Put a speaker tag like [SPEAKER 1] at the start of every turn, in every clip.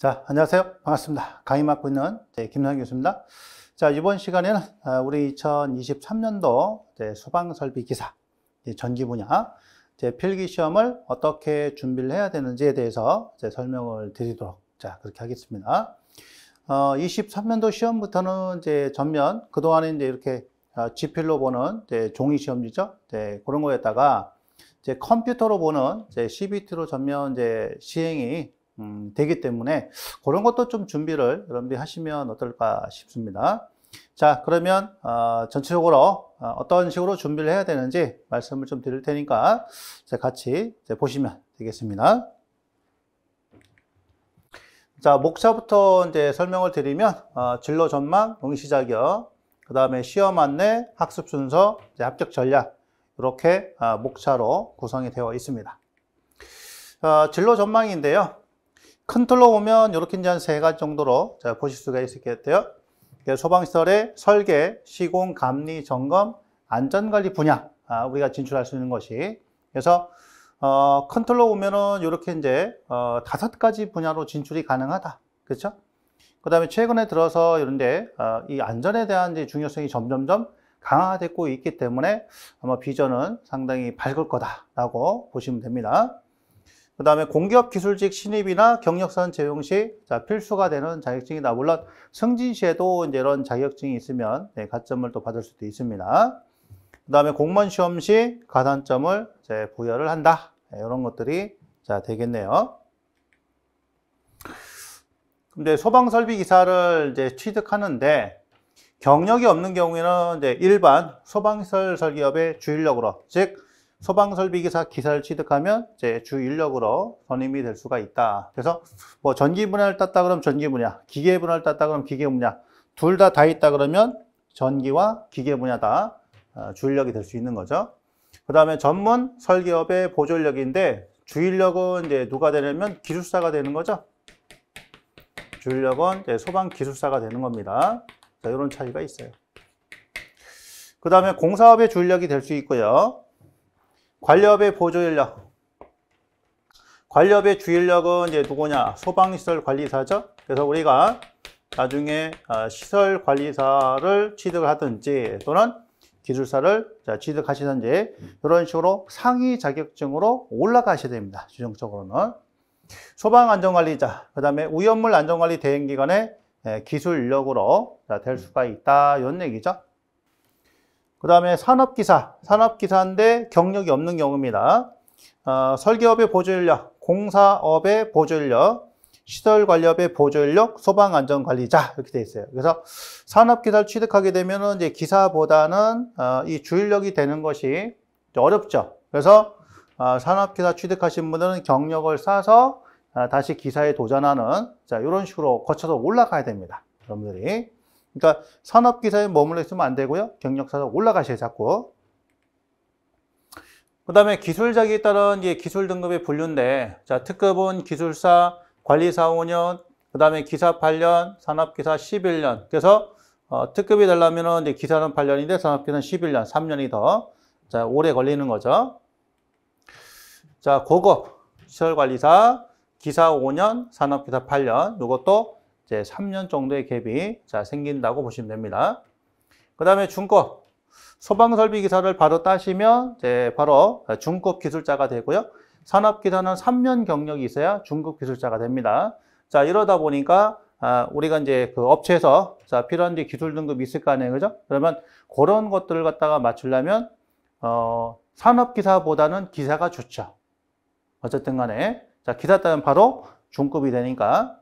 [SPEAKER 1] 자, 안녕하세요. 반갑습니다. 강의 맡고 있는 김상 교수입니다. 자, 이번 시간에는 아, 우리 2023년도 소방설비 기사 전기 분야 필기 시험을 어떻게 준비를 해야 되는지에 대해서 설명을 드리도록 자 그렇게 하겠습니다. 어, 23년도 시험부터는 이제 전면 그동안에 이제 이렇게 어, 지필로 보는 종이 시험지죠. 네, 그런 거에다가 이제 컴퓨터로 보는 이제 CBT로 전면 이제 시행이 음, 되기 때문에 그런 것도 좀 준비를 여러분들이 하시면 어떨까 싶습니다. 자, 그러면 어, 전체적으로 어, 떤 식으로 준비를 해야 되는지 말씀을 좀 드릴 테니까 같이 보시면 되겠습니다. 자, 목차부터 이제 설명을 드리면 어, 진로 전망, 응시 자격, 그 다음에 시험 안내, 학습 순서, 합격 전략 이렇게 어, 목차로 구성이 되어 있습니다. 어, 진로 전망인데요. 큰 틀로 보면 이렇게 이제 한 세 가지 정도로 보실 수가 있겠대요. 소방시설의 설계, 시공, 감리, 점검, 안전관리 분야 아, 우리가 진출할 수 있는 것이 그래서 어, 큰 틀로 보면은 이렇게 이제 어, 다섯 가지 분야로 진출이 가능하다. 그렇죠? 그 다음에 최근에 들어서 이런데 어, 이 안전에 대한 이제 중요성이 점점점 강화되고 있기 때문에 아마 비전은 상당히 밝을 거다라고 보시면 됩니다. 그 다음에 공기업 기술직 신입이나 경력선 채용 시 자, 필수가 되는 자격증이다. 물론 승진 시에도 이제 이런 자격증이 있으면 네, 가점을 또 받을 수도 있습니다. 그 다음에 공무원 시험 시 가산점을 이제 부여를 한다. 네, 이런 것들이 자, 되겠네요. 근데 소방설비 기사를 이제 취득하는데 경력이 없는 경우에는 이제 일반 소방시설 설계업의 주인력으로 즉 소방설비기사 기사를 취득하면 이제 주 인력으로 선임이 될 수가 있다. 그래서 뭐 전기 분야를 땄다 그러면 전기 분야, 기계 분야를 땄다 그러면 기계 분야, 둘 다다 있다 그러면 전기와 기계 분야다 어, 주 인력이 될 수 있는 거죠. 그 다음에 전문 설계업의 보조 인력인데 주 인력은 이제 누가 되냐면 기술사가 되는 거죠. 주 인력은 소방 기술사가 되는 겁니다. 자, 이런 차이가 있어요. 그 다음에 공사업의 주 인력이 될 수 있고요. 관리업의 보조인력. 관리업의 주인력은 이제 누구냐? 소방시설 관리사죠. 그래서 우리가 나중에 아, 시설 관리사를 취득을 하든지 또는 기술사를 취득하시든지 이런 식으로 상위 자격증으로 올라가셔야 됩니다. 최종적으로는. 소방안전관리자, 그 다음에 위험물 안전관리 대행기관의 기술 인력으로 될 수가 있다. 이런 얘기죠. 그 다음에 산업기사, 산업기사인데 경력이 없는 경우입니다. 어, 설계업의 보조인력, 공사업의 보조인력, 시설관리업의 보조인력, 소방안전관리자 이렇게 되어 있어요. 그래서 산업기사를 취득하게 되면 이제 기사보다는 어, 이 주인력이 되는 것이 어렵죠. 그래서 어, 산업기사 취득하신 분들은 경력을 쌓아서 어, 다시 기사에 도전하는 자 이런 식으로 거쳐서 올라가야 됩니다. 여러분들이. 그러니까 산업기사에 머물러 있으면 안 되고요. 경력사로 올라가셔야 자꾸. 그 다음에 기술 자격에 따른 기술 등급의 분류인데, 자, 특급은 기술사, 관리사 5년, 그 다음에 기사 8년, 산업기사 11년. 그래서 어, 특급이 되려면은 이제 기사는 8년인데 산업기사는 11년, 3년이 더 자, 오래 걸리는 거죠. 자, 고급 시설관리사, 기사 5년, 산업기사 8년. 이것도 이제 3년 정도의 갭이 자, 생긴다고 보시면 됩니다. 그 다음에 중급 소방설비 기사를 바로 따시면 이제 바로 중급 기술자가 되고요. 산업기사는 3년 경력이 있어야 중급 기술자가 됩니다. 자 이러다 보니까 아, 우리가 이제 그 업체에서 자 필요한 기술 등급이 있을 거 아니에요, 그죠? 그러면 그런 것들을 갖다가 맞추려면 어, 산업기사보다는 기사가 좋죠. 어쨌든 간에 자 기사 따면 바로 중급이 되니까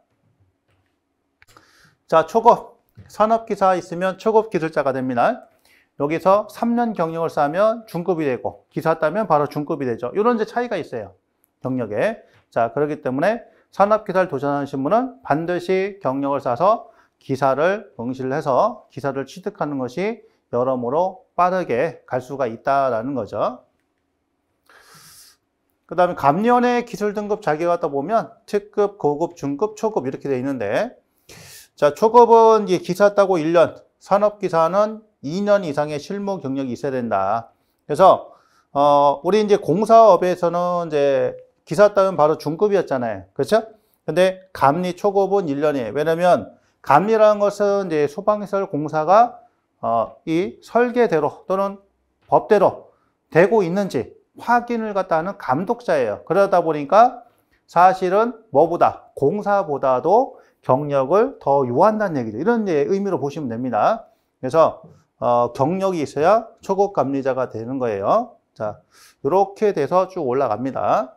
[SPEAKER 1] 자, 초급. 산업기사 있으면 초급 기술자가 됩니다. 여기서 3년 경력을 쌓으면 중급이 되고 기사 따면 바로 중급이 되죠. 이런 이제 차이가 있어요. 경력에. 자, 그렇기 때문에 산업기사를 도전하신 분은 반드시 경력을 쌓아서 기사를 응시를 해서 기사를 취득하는 것이 여러모로 빠르게 갈 수가 있다라는 거죠. 그 다음에 감년의 기술 등급 자격을 갖다 보면 특급, 고급, 중급, 초급 이렇게 되어 있는데 자, 초급은 기사 따고 1년, 산업기사는 2년 이상의 실무 경력이 있어야 된다. 그래서, 어, 우리 이제 공사업에서는 이제 기사 따면 바로 중급이었잖아요. 그렇죠? 근데 감리 초급은 1년이에요. 왜냐면 감리라는 것은 이제 소방시설 공사가 어, 이 설계대로 또는 법대로 되고 있는지 확인을 갖다 하는 감독자예요. 그러다 보니까 사실은 뭐보다 공사보다도 경력을 더 요한다는 얘기죠. 이런 의미로 보시면 됩니다. 그래서 어, 경력이 있어야 초급 감리자가 되는 거예요. 자, 이렇게 돼서 쭉 올라갑니다.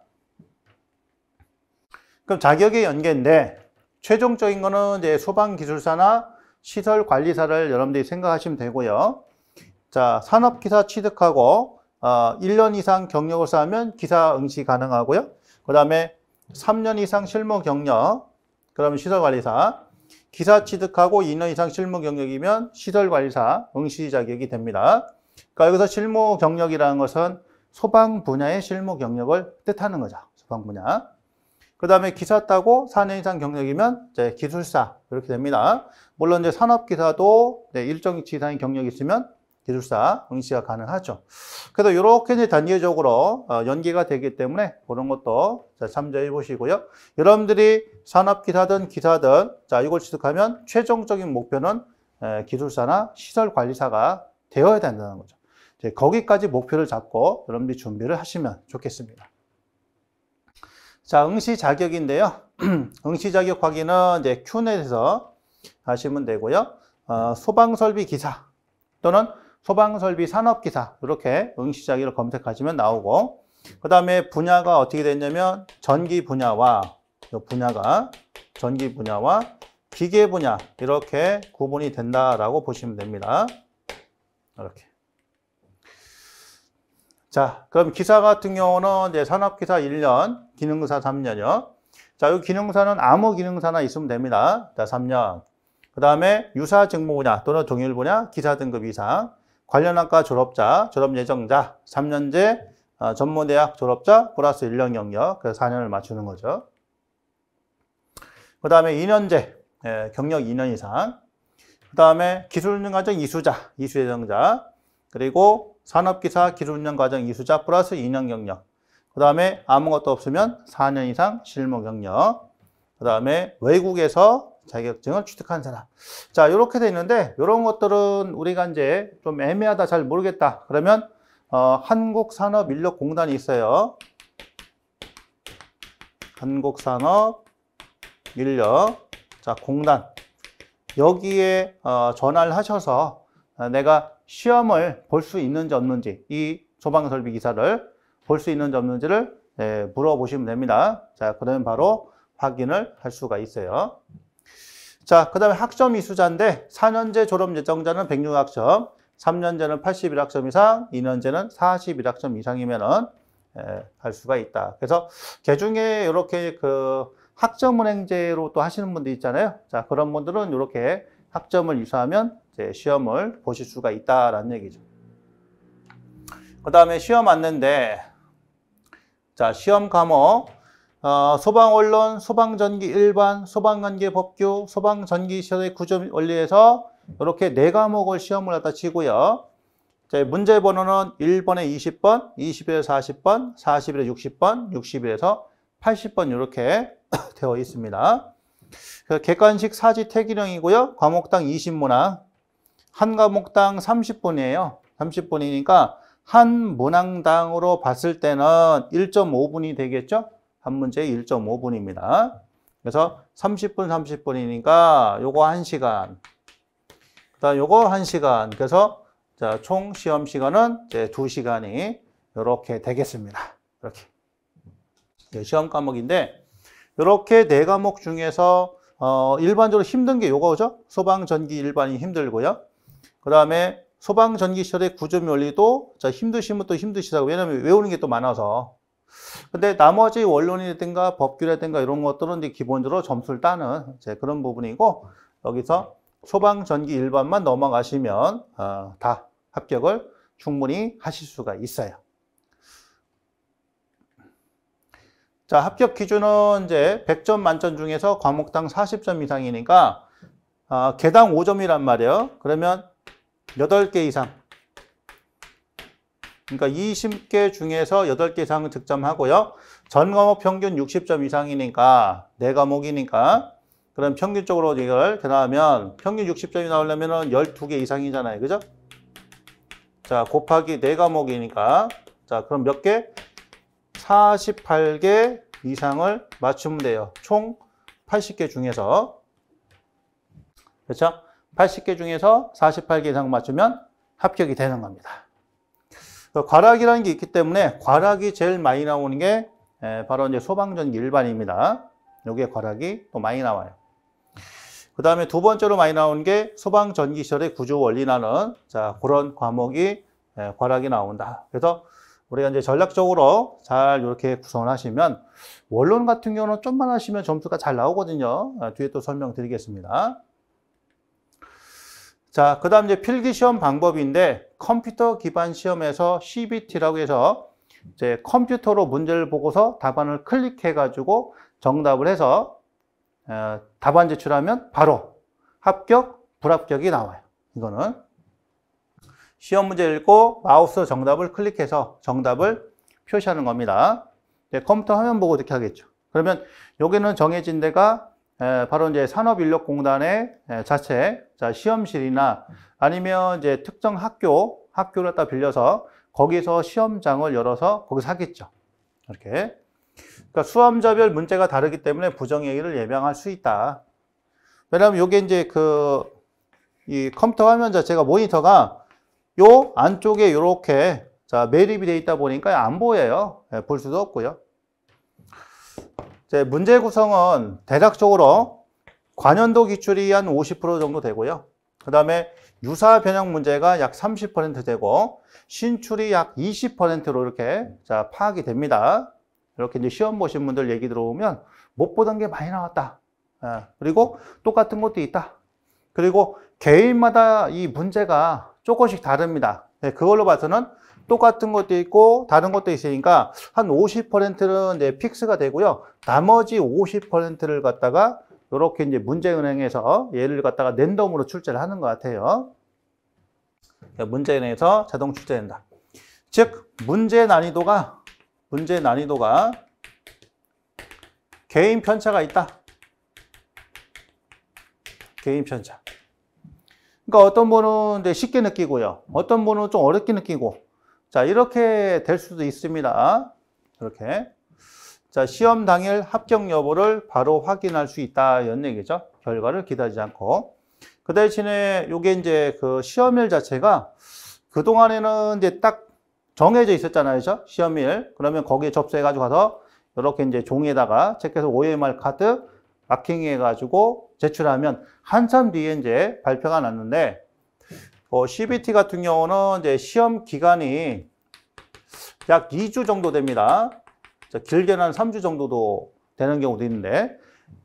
[SPEAKER 1] 그럼 자격의 연계인데 최종적인 거는 이제 소방 기술사나 시설 관리사를 여러분들이 생각하시면 되고요. 자, 산업 기사 취득하고 어, 1년 이상 경력을 쌓으면 기사 응시 가능하고요. 그 다음에 3년 이상 실무 경력, 그러면 시설관리사. 기사 취득하고 2년 이상 실무 경력이면 시설관리사 응시 자격이 됩니다. 그러니까 여기서 실무 경력이라는 것은 소방 분야의 실무 경력을 뜻하는 거죠. 소방 분야. 그 다음에 기사 따고 4년 이상 경력이면 이제 기술사 이렇게 됩니다. 물론 이제 산업기사도 일정 이상의 경력이 있으면 기술사 응시가 가능하죠. 그래서 이렇게 이제 단계적으로 어, 연계가 되기 때문에 그런 것도 참조해 보시고요. 여러분들이 산업 기사든 기사든 자 이걸 취득하면 최종적인 목표는 기술사나 시설 관리사가 되어야 된다는 거죠. 거기까지 목표를 잡고 여러분들이 준비를 하시면 좋겠습니다. 자, 응시 자격인데요. 응시 자격 확인은 이제 큐넷에서 하시면 되고요. 어, 소방설비 기사 또는 소방설비 산업기사 이렇게 응시자기를 검색하시면 나오고 그 다음에 분야가 어떻게 됐냐면 전기 분야와 분야가 전기 분야와 기계 분야 이렇게 구분이 된다라고 보시면 됩니다. 이렇게. 자, 그럼 기사 같은 경우는 이제 산업기사 1년, 기능사 3년이요. 자, 이 기능사는 아무 기능사나 있으면 됩니다. 자, 3년. 그 다음에 유사 직무 분야 또는 동일 분야 기사 등급 이상. 관련 학과 졸업자, 졸업 예정자, 3년제 어, 전문대학 졸업자 플러스 1년 경력, 그래서 4년을 맞추는 거죠. 그 다음에 2년제, 예, 경력 2년 이상. 그 다음에 기술훈련 과정 이수자, 이수 예정자. 그리고 산업기사 기술훈련 과정 이수자 플러스 2년 경력. 그 다음에 아무것도 없으면 4년 이상 실무 경력. 그 다음에 외국에서 자격증을 취득한 사람. 자, 이렇게 돼 있는데 이런 것들은 우리가 이제 좀 애매하다 잘 모르겠다. 그러면 어, 한국산업인력공단이 있어요. 한국산업인력 자 공단 여기에 어, 전화를 하셔서 어, 내가 시험을 볼 수 있는지 없는지 이 소방설비 기사를 볼 수 있는지 없는지를 네, 물어보시면 됩니다. 자, 그러면 바로 확인을 할 수가 있어요. 자, 그 다음에 학점 이수자인데 4년제 졸업 예정자는 106학점, 3년제는 81학점 이상, 2년제는 41학점 이상이면은 예, 할 수가 있다. 그래서 개 중에 이렇게 그 학점 은행제로 또 하시는 분들 있잖아요. 자, 그런 분들은 이렇게 학점을 유사하면 이제 시험을 보실 수가 있다라는 얘기죠. 그 다음에 시험 왔는데, 자, 시험 과목, 어, 소방언론, 소방전기 일반, 소방관계 법규, 소방전기 시설의 구조 원리에서 이렇게 네 과목을 시험을 갖다 치고요. 자, 문제 번호는 1번에 20번, 20에서 40번, 40에서 60번, 60에서 80번 이렇게 되어 있습니다. 그 객관식 사지 태기령이고요. 과목당 20문항, 한 과목당 30분이에요. 30분이니까 한 문항당으로 봤을 때는 1.5분이 되겠죠? 한 문제에 1.5분입니다. 그래서 30분, 30분이니까 요거 1시간. 그 다음 요거 1시간. 그래서 자, 총 시험 시간은 이제 2시간이 이렇게 되겠습니다. 이렇게. 시험 과목인데 이렇게 네 과목 중에서 어, 일반적으로 힘든 게 요거죠. 소방 전기 일반이 힘들고요. 그 다음에 소방 전기 시설의 구조 원리도 자, 힘드시면 또 힘드시다고 왜냐면 외우는 게 또 많아서 근데 나머지 원론이라든가 법규라든가 이런 것들은 이제 기본적으로 점수를 따는 이제 그런 부분이고 여기서 소방 전기 일반만 넘어가시면 어, 다 합격을 충분히 하실 수가 있어요. 자, 합격 기준은 이제 100점 만점 중에서 과목당 40점 이상이니까 어, 개당 5점이란 말이에요. 그러면 8개 이상 그러니까 20개 중에서 8개 이상을 득점하고요. 전 과목 평균 60점 이상이니까 네 과목이니까 그럼 평균적으로 이걸 계산하면 평균 60점이 나오려면 12개 이상이잖아요. 그죠? 자, 곱하기 네 과목이니까 자, 그럼 몇 개? 48개 이상을 맞추면 돼요. 총 80개 중에서 그렇죠? 80개 중에서 48개 이상 맞추면 합격이 되는 겁니다. 그 과락이라는 게 있기 때문에 과락이 제일 많이 나오는 게 바로 이제 소방전기 일반입니다. 여기에 과락이 또 많이 나와요. 그 다음에 두 번째로 많이 나오는 게 소방전기시설의 구조 원리라는 자 그런 과목이 과락이 나온다. 그래서 우리가 이제 전략적으로 잘 이렇게 구성을 하시면 원론 같은 경우는 좀만 하시면 점수가 잘 나오거든요. 아, 뒤에 또 설명드리겠습니다. 자, 그 다음 이제 필기 시험 방법인데 컴퓨터 기반 시험에서 CBT라고 해서 이제 컴퓨터로 문제를 보고서 답안을 클릭해 가지고 정답을 해서 어, 답안 제출하면 바로 합격, 불합격이 나와요. 이거는 시험 문제 읽고 마우스 정답을 클릭해서 정답을 표시하는 겁니다. 네, 컴퓨터 화면 보고 이렇게 하겠죠. 그러면 여기는 정해진 데가 바로 이제 산업인력공단의 자체 자, 시험실이나 아니면 이제 특정 학교, 학교를 갖다 빌려서 거기서 시험장을 열어서 거기서 하겠죠. 이렇게. 그러니까 수험자별 문제가 다르기 때문에 부정행위를 예방할 수 있다. 왜냐하면 이게 이제 그, 이 컴퓨터 화면 자체가 모니터가 요 안쪽에 이렇게 자, 매립이 되어 있다 보니까 안 보여요. 예, 볼 수도 없고요. 이제 문제 구성은 대략적으로 관연도 기출이 한 50% 정도 되고요. 그 다음에 유사 변형 문제가 약 30% 되고 신출이 약 20%로 이렇게 자 파악이 됩니다. 이렇게 이제 시험 보신 분들 얘기 들어보면 못 보던 게 많이 나왔다. 예, 그리고 똑같은 것도 있다. 그리고 개인마다 이 문제가 조금씩 다릅니다. 네, 그걸로 봐서는 똑같은 것도 있고 다른 것도 있으니까 한 50%는 이제 픽스가 되고요. 나머지 50%를 갖다가 이렇게 이제 문제은행에서 얘를 갖다가 랜덤으로 출제를 하는 것 같아요. 문제은행에서 자동 출제된다. 즉 문제 난이도가 문제 난이도가 개인 편차가 있다. 개인 편차. 그러니까 어떤 분은 쉽게 느끼고요. 어떤 분은 좀 어렵게 느끼고 자, 이렇게 될 수도 있습니다. 이렇게. 자, 시험 당일 합격 여부를 바로 확인할 수 있다. 이런 얘기죠. 결과를 기다리지 않고. 그 대신에 요게 이제 그 시험일 자체가 그동안에는 이제 딱 정해져 있었잖아요. 그죠? 시험일. 그러면 거기에 접수해가지고 가서 이렇게 이제 종이에다가 체크해서 OMR 카드 마킹해가지고 제출하면 한참 뒤에 이제 발표가 났는데 어, CBT 같은 경우는 이제 시험 기간이 약 2주 정도 됩니다. 길게는 한 3주 정도도 되는 경우도 있는데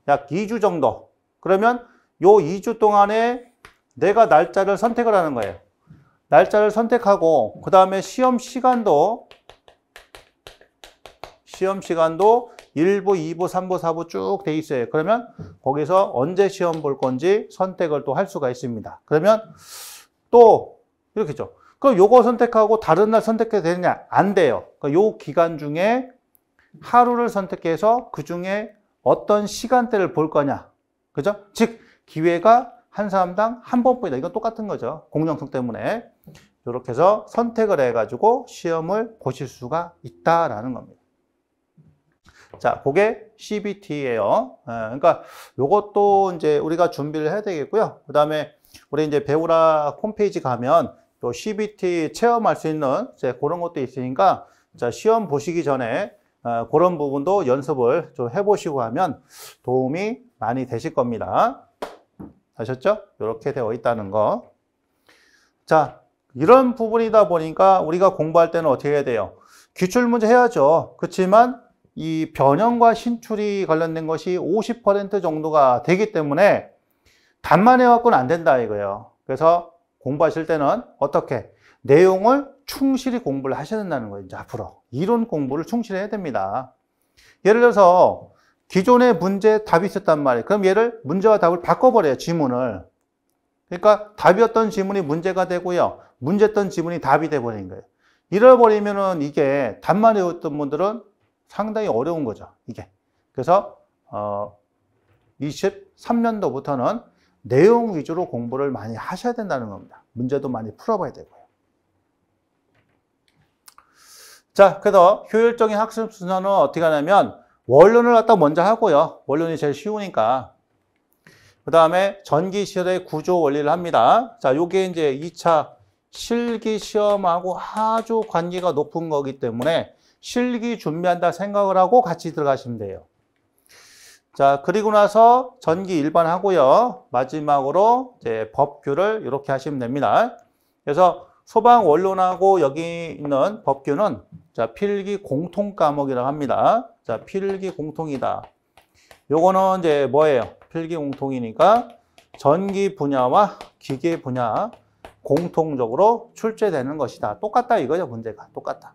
[SPEAKER 1] 약 2주 정도. 그러면 요 2주 동안에 내가 날짜를 선택을 하는 거예요. 날짜를 선택하고 그 다음에 시험 시간도 시험 시간도 1부, 2부, 3부, 4부 쭉 돼 있어요. 그러면 거기서 언제 시험 볼 건지 선택을 또 할 수가 있습니다. 그러면 또 이렇게죠. 그럼 요거 선택하고 다른 날 선택해도 되느냐? 안 돼요. 그러니까 요 기간 중에 하루를 선택해서 그 중에 어떤 시간대를 볼 거냐. 그죠? 즉, 기회가 한 사람당 한 번뿐이다. 이건 똑같은 거죠. 공정성 때문에. 이렇게 해서 선택을 해가지고 시험을 보실 수가 있다라는 겁니다. 자, 그게 CBT예요. 예, 그러니까 요것도 이제 우리가 준비를 해야 되겠고요. 그 다음에 우리 이제 배우라 홈페이지 가면 또 CBT 체험할 수 있는 이제 그런 것도 있으니까 자, 시험 보시기 전에 어, 그런 부분도 연습을 좀 해보시고 하면 도움이 많이 되실 겁니다. 아셨죠? 이렇게 되어 있다는 거. 자, 이런 부분이다 보니까 우리가 공부할 때는 어떻게 해야 돼요? 기출문제 해야죠. 그렇지만 이 변형과 신출이 관련된 것이 50% 정도가 되기 때문에 답만 해갖고는 안 된다 이거예요. 그래서 공부하실 때는 어떻게 내용을 충실히 공부를 하셔야 된다는 거예요. 이제 앞으로 이론 공부를 충실히 해야 됩니다. 예를 들어서 기존의 문제 답이 있었단 말이에요. 그럼 얘를 문제와 답을 바꿔버려요. 지문을. 그러니까 답이었던 지문이 문제가 되고요. 문제였던 지문이 답이 돼버린 거예요. 잃어버리면은 이게 답만 외웠던 분들은 상당히 어려운 거죠. 이게. 그래서 어 23년도부터는 내용 위주로 공부를 많이 하셔야 된다는 겁니다. 문제도 많이 풀어봐야 되고요. 자, 그래서 효율적인 학습 순서는 어떻게 하냐면 원론을 갖다 먼저 하고요. 원론이 제일 쉬우니까. 그 다음에 전기실의 구조 원리를 합니다. 자, 요게 이제 2차 실기 시험하고 아주 관계가 높은 거기 때문에 실기 준비한다 생각을 하고 같이 들어가시면 돼요. 자, 그리고 나서 전기 일반 하고요. 마지막으로 이제 법규를 이렇게 하시면 됩니다. 그래서 소방 원론하고 여기 있는 법규는 자, 필기 공통 과목이라고 합니다. 자, 필기 공통이다. 요거는 이제 뭐예요? 필기 공통이니까 전기 분야와 기계 분야 공통적으로 출제되는 것이다. 똑같다 이거죠, 문제가. 똑같다.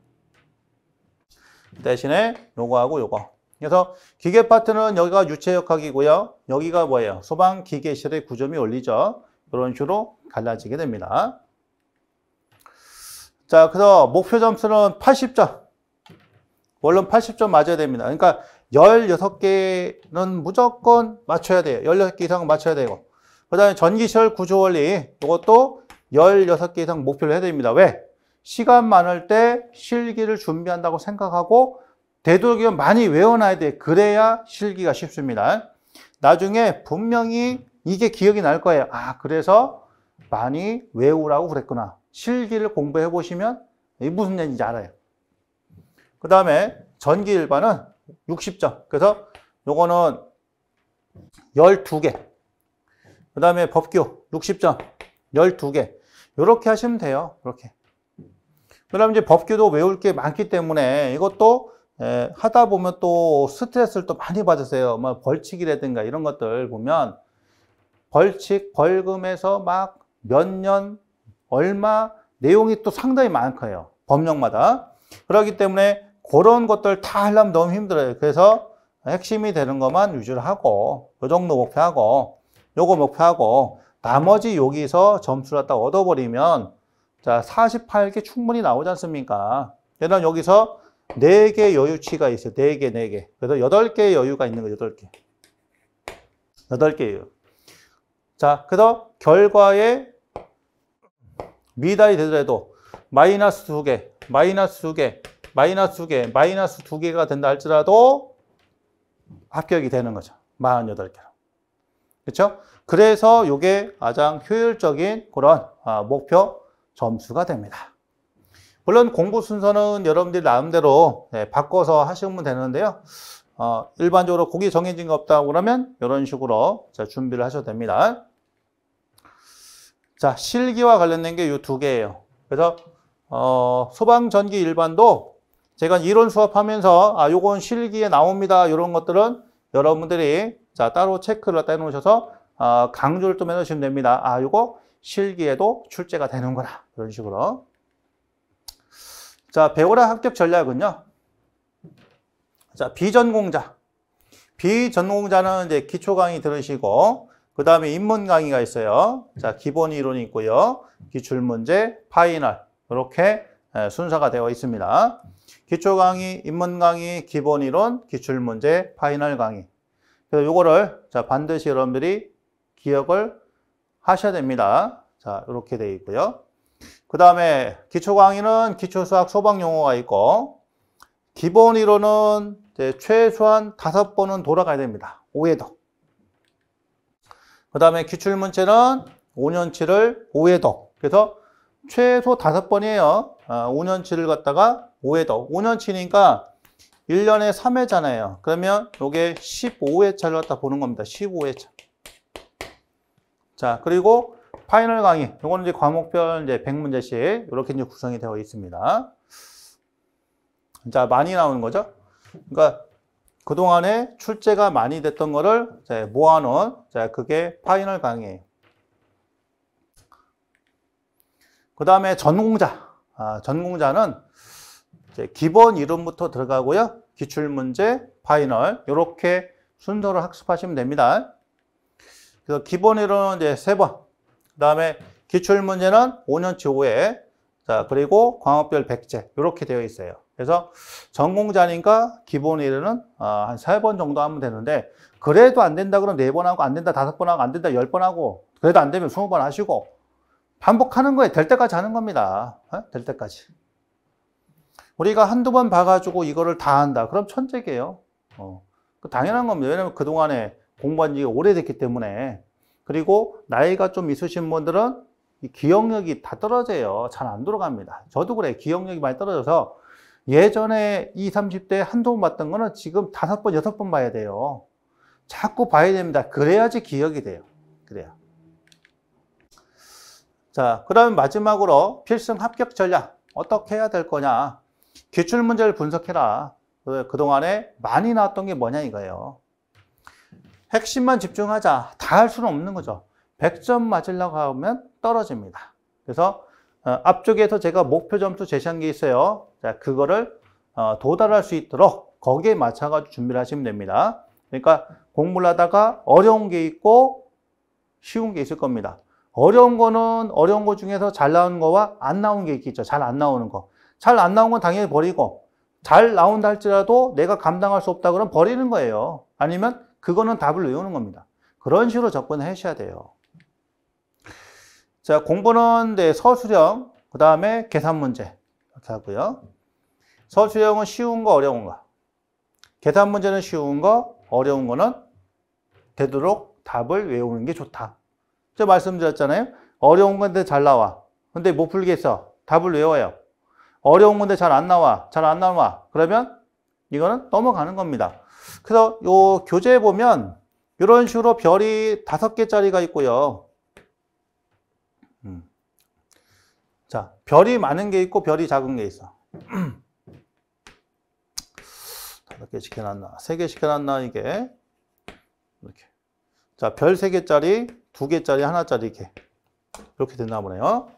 [SPEAKER 1] 대신에 요거하고 요거. 그래서 기계 파트는 여기가 유체역학이고요. 여기가 뭐예요? 소방 기계실의 구점이 올리죠. 이런 식으로 갈라지게 됩니다. 자, 그래서 목표 점수는 80점. 원론 80점 맞아야 됩니다. 그러니까 16개는 무조건 맞춰야 돼요. 16개 이상 맞춰야 되고. 그 다음에 전기시설 구조 원리, 이것도 16개 이상 목표를 해야 됩니다. 왜? 시간 많을 때 실기를 준비한다고 생각하고 되도록이면 많이 외워놔야 돼. 그래야 실기가 쉽습니다. 나중에 분명히 이게 기억이 날 거예요. 아, 그래서 많이 외우라고 그랬구나. 실기를 공부해 보시면 무슨 얘기인지 알아요. 그 다음에 전기 일반은 60점. 그래서 요거는 12개. 그 다음에 법규 60점. 12개. 이렇게 하시면 돼요. 이렇게. 그 다음에 이제 법규도 외울 게 많기 때문에 이것도 예, 하다 보면 또 스트레스를 또 많이 받으세요. 뭐 벌칙이라든가 이런 것들 보면 벌칙, 벌금에서 막 몇 년, 얼마 내용이 또 상당히 많고요. 법령마다. 그렇기 때문에 그런 것들 다 하려면 너무 힘들어요. 그래서 핵심이 되는 것만 위주로 하고 요 정도 목표하고 요거 목표하고 나머지 여기서 점수를 갖다 얻어버리면 자 48개 충분히 나오지 않습니까? 그러면 여기서 4개 여유치가 있어요. 4개, 4개. 그래서 8개의 여유가 있는 거예요. 8개. 8개 여유. 자, 그래서 결과에 미달이 되더라도 마이너스 2개, 마이너스 2개, 마이너스 2개, 마이너스 2개가 된다 할지라도 합격이 되는 거죠. 48개로. 그렇죠? 그래서 이게 가장 효율적인 그런 아, 목표 점수가 됩니다. 물론 공부 순서는 여러분들이 나름대로 네, 바꿔서 하시면 되는데요. 어, 일반적으로 곡이 정해진 거 없다고 그러면 이런 식으로 자, 준비를 하셔도 됩니다. 자, 실기와 관련된 게 이 두 개예요. 그래서 어, 소방전기 일반도 제가 이론 수업하면서 아, 요건 실기에 나옵니다. 이런 것들은 여러분들이 자, 따로 체크를 해 놓으셔서 어, 강조를 또 해놓으시면 됩니다. 아, 요거 실기에도 출제가 되는구나. 이런 식으로. 자, 배우라 합격 전략은요. 자, 비전공자. 비전공자는 이제 기초 강의 들으시고, 그 다음에 입문 강의가 있어요. 자, 기본 이론이 있고요. 기출문제, 파이널. 이렇게 순서가 되어 있습니다. 기초 강의, 입문 강의, 기본 이론, 기출문제, 파이널 강의. 그래서 요거를 자, 반드시 여러분들이 기억을 하셔야 됩니다. 자, 이렇게 되어 있고요. 그 다음에 기초 강의는 기초 수학 소방 용어가 있고 기본 이론은 최소한 다섯 번은 돌아가야 됩니다. 5회도. 그 다음에 기출문제는 5년치를 5회도. 그래서 최소 다섯 번이에요. 5년치를 아, 갖다가 5회도. 5년치니까 1년에 3회잖아요. 그러면 이게 15회차를 갖다 보는 겁니다. 15회차. 자, 그리고 final 강의, 이거는 이제 과목별 이제 100문제씩 이렇게 이제 구성이 되어 있습니다. 자, 많이 나오는 거죠. 그러니까 그동안에 출제가 많이 됐던 거를 모아놓은 자, 그게 final 강의예요. 그 다음에 전공자. 아, 전공자는 기본 이름부터 들어가고요. 기출문제, 파이널 이렇게 순서로 학습하시면 됩니다. 그래서 기본 이론은 이제 세 번, 그 다음에 기출 문제는 5년치 5회, 자, 그리고 광업별 백제. 이렇게 되어 있어요. 그래서 전공자니까 기본 1회는 어, 한세 번 정도 하면 되는데 그래도 안 된다 그러면 네 번 하고 안 된다 다섯 번 하고 안 된다 열 번 하고 그래도 안 되면 스무 번 하시고 반복하는 거에 될 때까지 하는 겁니다. 어? 될 때까지. 우리가 한두 번 봐가지고 이거를 다 한다. 그럼 천재게요. 어. 그 당연한 겁니다. 왜냐면 그동안에 공부한 지 오래됐기 때문에. 그리고 나이가 좀 있으신 분들은 기억력이 다 떨어져요. 잘 안 돌아갑니다. 저도 그래. 기억력이 많이 떨어져서 예전에 20, 30대 한두 번 봤던 거는 지금 다섯 번, 여섯 번 봐야 돼요. 자꾸 봐야 됩니다. 그래야지 기억이 돼요. 그래요. 자, 그 다음에 마지막으로 필승 합격 전략. 어떻게 해야 될 거냐. 기출 문제를 분석해라. 그동안에 많이 나왔던 게 뭐냐 이거예요. 핵심만 집중하자. 다 할 수는 없는 거죠. 100점 맞으려고 하면 떨어집니다. 그래서 어, 앞쪽에서 제가 목표 점수 제시한 게 있어요. 자, 그거를 어, 도달할 수 있도록 거기에 맞춰가지고 준비를 하시면 됩니다. 그러니까 공부를 하다가 어려운 게 있고 쉬운 게 있을 겁니다. 어려운 거는 어려운 거 중에서 잘 나오는 거와 안 나오는 게 있겠죠. 잘 안 나오는 거. 잘 안 나온 건 당연히 버리고 잘 나온다 할지라도 내가 감당할 수 없다 그러면 버리는 거예요. 아니면 그거는 답을 외우는 겁니다. 그런 식으로 접근을 하셔야 돼요. 자, 공부는 네, 서술형, 그 다음에 계산 문제 이렇게 하고요. 서술형은 쉬운 거, 어려운 거. 계산 문제는 쉬운 거, 어려운 거는 되도록 답을 외우는 게 좋다. 제가 말씀드렸잖아요. 어려운 건데 잘 나와. 근데 못 풀겠어. 답을 외워요. 어려운 건데 잘 안 나와. 잘 안 나와. 그러면 이거는 넘어가는 겁니다. 그래서 요 교재에 보면 이런 식으로 별이 다섯 개짜리가 있고요. 음. 자, 별이 많은 게 있고 별이 작은 게 있어. 다섯 개씩 해놨나? 세 개씩 해놨나? 이게 이렇게. 자, 별 세 개짜리, 두 개짜리, 하나짜리 이렇게 이렇게 됐나 보네요.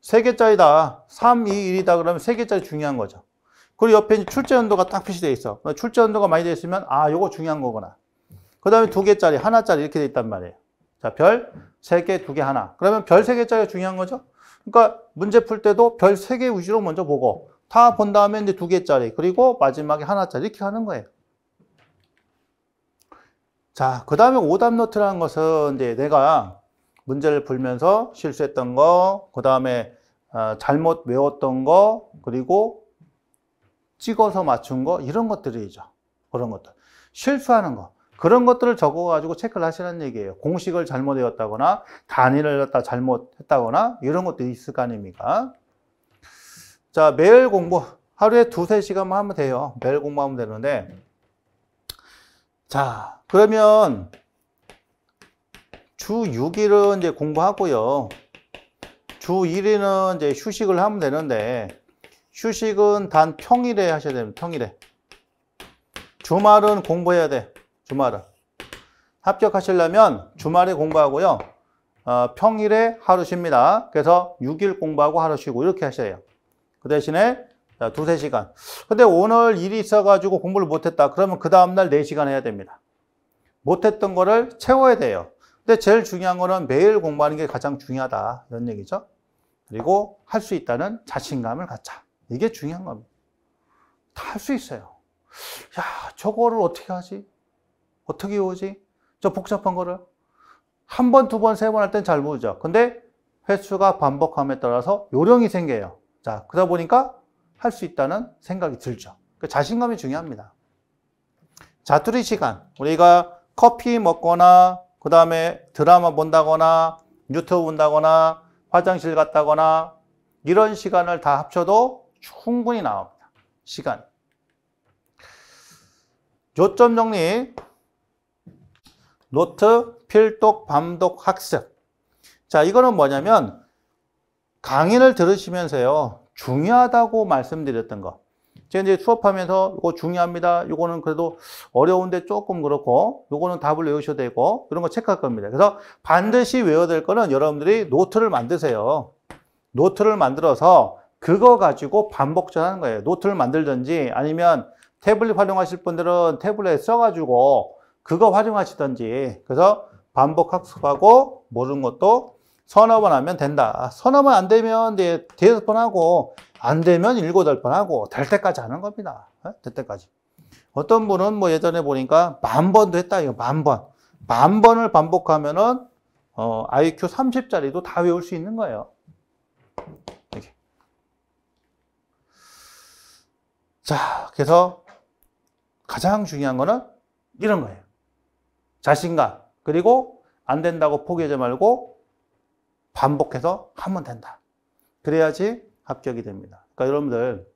[SPEAKER 1] 세 개짜리다. 3, 2, 1이다 그러면 세 개짜리 중요한 거죠. 그리고 옆에 출제 연도가 딱 표시되어 있어. 출제 연도가 많이 되어 있으면 아, 요거 중요한 거구나. 그 다음에 두 개짜리, 하나짜리 이렇게 돼 있단 말이에요. 자, 별 세 개, 두 개, 하나. 그러면 별 세 개짜리가 중요한 거죠. 그러니까 문제 풀 때도 별 세 개 위주로 먼저 보고 다 본 다음에 이제 두 개짜리 그리고 마지막에 하나짜리 이렇게 하는 거예요. 자, 그 다음에 오답 노트라는 것은 이제 내가 문제를 풀면서 실수했던 거, 그 다음에 어, 잘못 외웠던 거, 그리고 찍어서 맞춘 거, 이런 것들이죠. 그런 것들. 실수하는 거. 그런 것들을 적어가지고 체크를 하시라는 얘기예요. 공식을 잘못 외웠다거나, 단위를 갖다 잘못했다거나, 이런 것도 있을 거 아닙니까? 자, 매일 공부. 하루에 두세 시간만 하면 돼요. 매일 공부하면 되는데. 자, 그러면 주 6일은 이제 공부하고요. 주 1일은 이제 휴식을 하면 되는데, 휴식은 단 평일에 하셔야 됩니다. 평일에. 주말은 공부해야 돼. 주말은. 합격하시려면 주말에 공부하고요. 어, 평일에 하루 쉽니다. 그래서 6일 공부하고 하루 쉬고 이렇게 하셔야 그 대신에 두세 시간. 근데 오늘 일이 있어가지고 공부를 못했다. 그러면 그 다음날 4시간 해야 됩니다. 못했던 거를 채워야 돼요. 근데 제일 중요한 거는 매일 공부하는 게 가장 중요하다. 이런 얘기죠. 그리고 할 수 있다는 자신감을 갖자. 이게 중요한 겁니다. 다 할 수 있어요. 야, 저거를 어떻게 하지? 어떻게 외우지? 저 복잡한 거를. 한 번, 두 번, 세 번 할 땐 잘 모르죠. 근데 횟수가 반복함에 따라서 요령이 생겨요. 자, 그러다 보니까 할 수 있다는 생각이 들죠. 그 자신감이 중요합니다. 자투리 시간. 우리가 커피 먹거나, 그 다음에 드라마 본다거나, 유튜브 본다거나, 화장실 갔다거나, 이런 시간을 다 합쳐도 충분히 나옵니다. 시간. 요점 정리. 노트, 필독, 밤독, 학습. 자, 이거는 뭐냐면 강의를 들으시면서요. 중요하다고 말씀드렸던 거. 제가 이제 수업하면서 이거 중요합니다. 이거는 그래도 어려운데 조금 그렇고 이거는 답을 외우셔도 되고 이런 거 체크할 겁니다. 그래서 반드시 외워야 될 거는 여러분들이 노트를 만드세요. 노트를 만들어서 그거 가지고 반복전하는 거예요. 노트를 만들든지 아니면 태블릿 활용하실 분들은 태블릿 써가지고 그거 활용하시든지 그래서 반복 학습하고 모르는 것도 서너 번 하면 된다. 서너 번 안 되면 대여섯 번 하고 안 되면 일곱 여덟 번 하고 될 때까지 하는 겁니다. 어? 될 때까지. 어떤 분은 뭐 예전에 보니까 만 번도 했다 이거 만 번. 만 번을 반복하면은 어, IQ 30짜리도 다 외울 수 있는 거예요. 이렇게. 자, 그래서 가장 중요한 거는 이런 거예요. 자신감. 그리고 안 된다고 포기하지 말고 반복해서 하면 된다. 그래야지 합격이 됩니다. 그러니까 여러분들,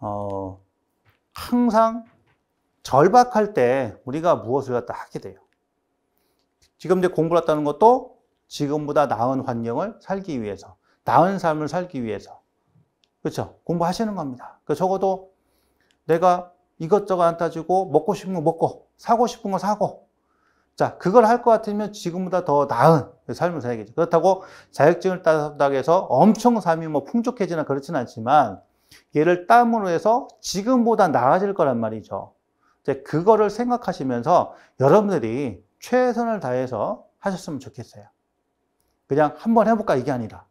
[SPEAKER 1] 어, 항상 절박할 때 우리가 무엇을 갖다 하게 돼요. 지금 이제 공부를 했다는 것도 지금보다 나은 환경을 살기 위해서, 나은 삶을 살기 위해서. 그렇죠? 공부하시는 겁니다. 그 적어도 내가 이것저것 안 따지고 먹고 싶은 거 먹고 사고 싶은 거 사고 자 그걸 할 것 같으면 지금보다 더 나은 삶을 살야겠죠. 그렇다고 자격증을 따다고 해서 엄청 삶이 뭐 풍족해지나 그렇진 않지만 얘를 땀으로 해서 지금보다 나아질 거란 말이죠. 이제 그거를 생각하시면서 여러분들이 최선을 다해서 하셨으면 좋겠어요. 그냥 한번 해볼까 이게 아니라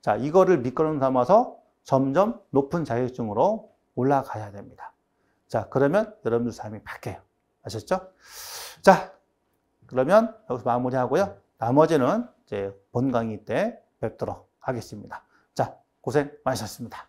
[SPEAKER 1] 자 이거를 밑거름 삼아서 점점 높은 자격증으로 올라가야 됩니다. 자 그러면 여러분들 삶이 바뀌어요. 아셨죠? 자 그러면 여기서 마무리하고요. 나머지는 이제 본 강의 때 뵙도록 하겠습니다. 자 고생 많으셨습니다.